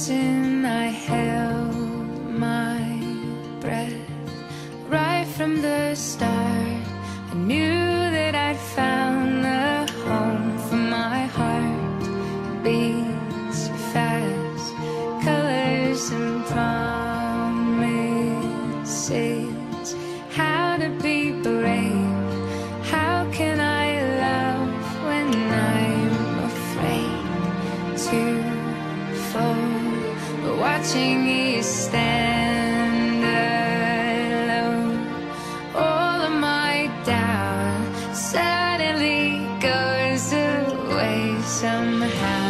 frozen, I held my breath right from the start. watching you stand alone. All of my doubt suddenly goes away somehow.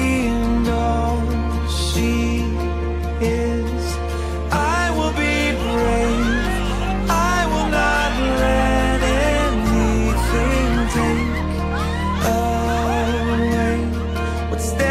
stay